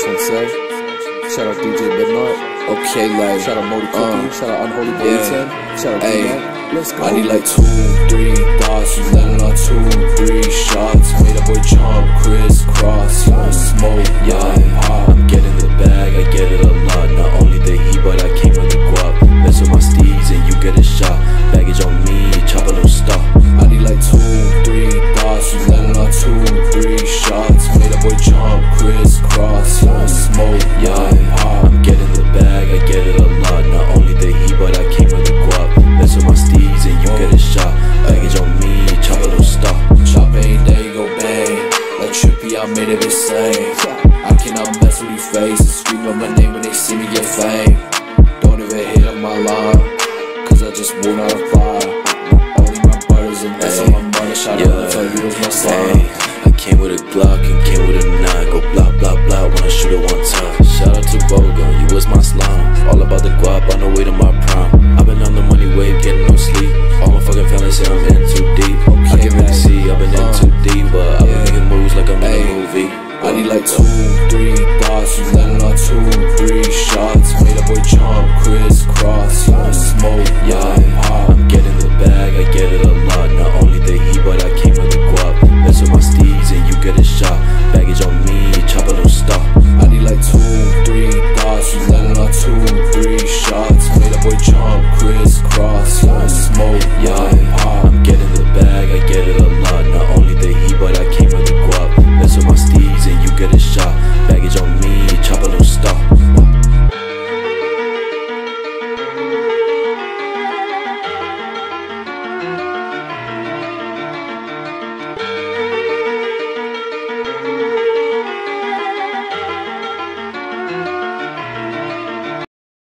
say. Shout out DJ Midnight. Okay, like, Shout out Modi Cookie. Uh, Shout out Unholy yeah. Bulletin. Shout out Hey. D-Mac. Let's go. I need like two, three thoughts. You landing on two, three shots. Made a boy Made a boy jump, Kris Kross. Wanna smoke, yeah, pop. I'm getting the bag, I get it a lot. Not only the heat, but I came with the guap. Mess with my steez and you get a shot. Baggage on me, chop a little stop. Chop ain't there you go bang. Like Trippie, I made it insane. I cannot mess with these faces. Scream out my name when they see me get fame. Don't even hit up my line. Cause I just won't out of fire. Only my brothers and that's all my money. Shout out Yeah. to you my Hey. I came with a Glock up on the way to my prom. I've been on the money wave, getting no sleep. All my fucking family say I'm in too deep. Okay, I can really see I've been in too uh, deep, but I've been making moves like I'm in a movie. I need like two, three bars, You letting on two.